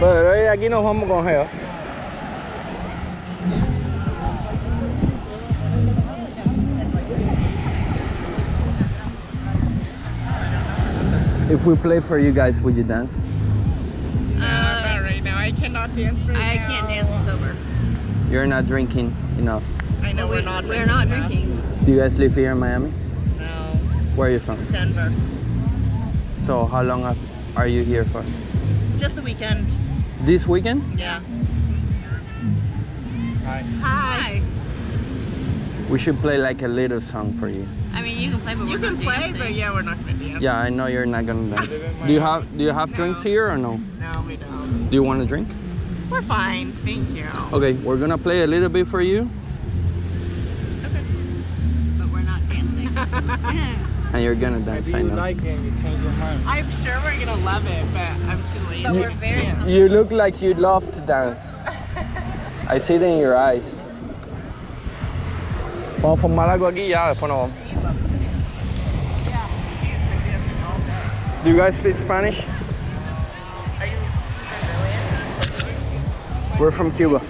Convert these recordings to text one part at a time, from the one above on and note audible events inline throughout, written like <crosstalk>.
aquí nos vamos con Geo. If we play for you guys, would you dance? Uh, Not right now. I cannot dance right I now. can't dance sober. You're not drinking enough. I know we, we're not. We're not enough. drinking. Do you guys live here in Miami? No, Where are you from? Denver. So how long have- are you here for? Just the weekend. This weekend? Yeah. Hi. Hi. We should play like a little song for you. I mean, you can play, but You we're can play, dancing. but yeah, we're not gonna dance. Yeah, I know you're not gonna dance. Do you have Do you have drinks here or no? No, we don't. Do you want a drink? We're fine. Thank you. Okay, we're gonna play a little bit for you, Okay, But we're not dancing. <laughs> and you're gonna dance. I know. it and you change your mind. I'm sure we're gonna love it, but I'm too lazy. but we're very Yeah. You look like you'd love to dance. I see it in your eyes. Vamos a formar algo aquí y ya, después nos vamos. Do you guys speak Spanish? Are you We're from Cuba.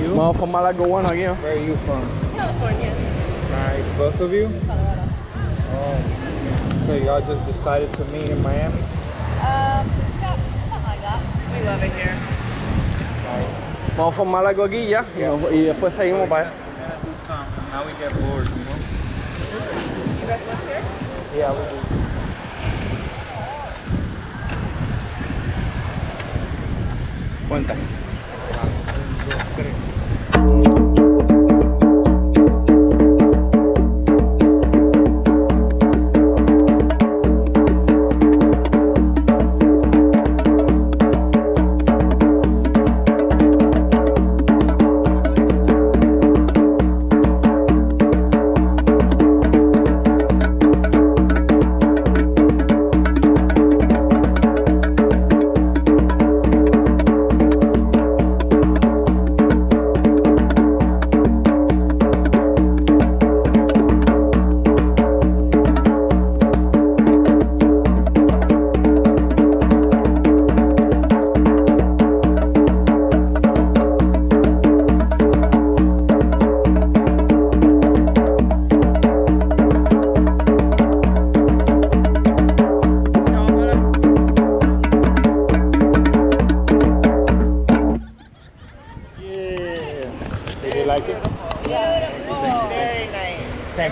You? Vamos a formar algo bueno aquí, ¿no? Where are you from? California? Nice. Both of you? Oh. So y'all just decided to meet in Miami? Um, yeah, something like that. We love it here. Nice. Vamos a formar algo aquí y ya, y, nos- y después seguimos para allá. Yeah, do something. Now we get bored, you know? You guys live here? Yeah, we do. Cuenta.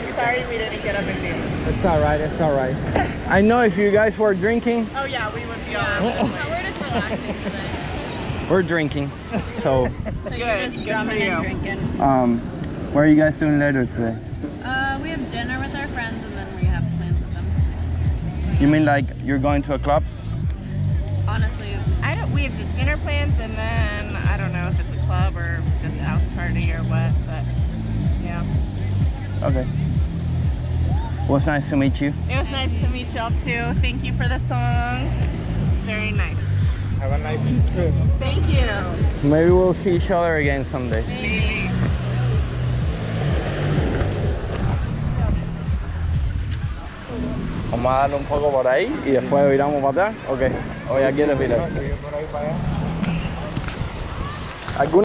Nice. Thank you. Sorry we didn't get up and dance. It's alright, it's alright. <laughs> I know if you guys were drinking, Oh yeah, we would be all No, we're just relaxing today. we're drinking. So, <laughs> So Good, you're just good drumming for and you. drinking. um, what are you guys doing later today? Uh, we have dinner with our friends and then we have plans with them. You mean like you're going to a clubs? Honestly, I don't. We have just dinner plans, and then I don't know if it's a club or just a house party or what. But yeah, Okay. Well, it's nice to meet you. it was nice to meet y'all too. Thank you for the song. Very nice. Have a nice trip. Thank you. Maybe we'll see each other again someday. Maybe. Vamos a darle un poco por ahí y después viramos para atrás. Ok. O ya quieres virar. Por ahí para allá. ¿Alguna